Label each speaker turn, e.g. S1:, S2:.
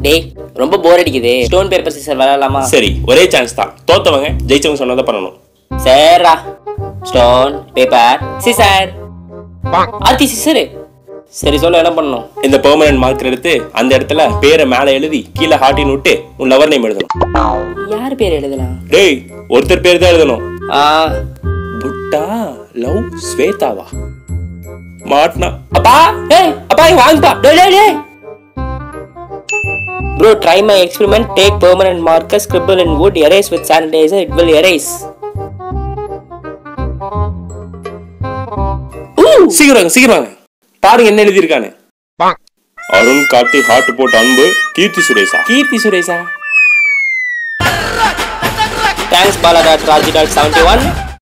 S1: டேய் ரொம்ப போர் அடிக்குது. ஸ்டோன் பேப்பர் சிசர் விளையாடலாமா?
S2: சரி ஒரே சான்ஸ் தான். தோத்தவங்க ஜெயிச்சவங்க சொன்னதை பண்ணணும்.
S1: சரிடா stone paper scissor Aarthi scissor சரி சொல்ல என்ன பண்ணணும்?
S2: இந்த பெர்மனன்ட் மார்க்கர் எடுத்து அந்த இடத்துல பேரை மேலே எழுதி கீழே ஹார்ட்டின் விட்டு உன் லவர் நேம் எழுதணும்.
S1: யார் பேர் எழுதலாம்?
S2: டேய் ஒருத்தர் பேர் தான் எழுதணும்.
S1: ஆ.
S2: புட்டா லவ் ஸ்வேதாவா? மாட்னா
S1: அப்பா ஏய் அப்பா வாங்கப்பா. டேய் டேய் டேய். Bro, try my experiment. Take permanent marker, scribble in wood, erase with sanitizer. It will erase.
S2: சீக்கிரம் சீக்கிரம். பாருங்க என்ன எழுதியிருக்கானு அருண் கார்த்தி ஹார்ட் போட்டு அன்பு கீர்த்தி சுரேஷா
S1: Keerthi சுரேஷா thanks Bala dot Raji dot seventy one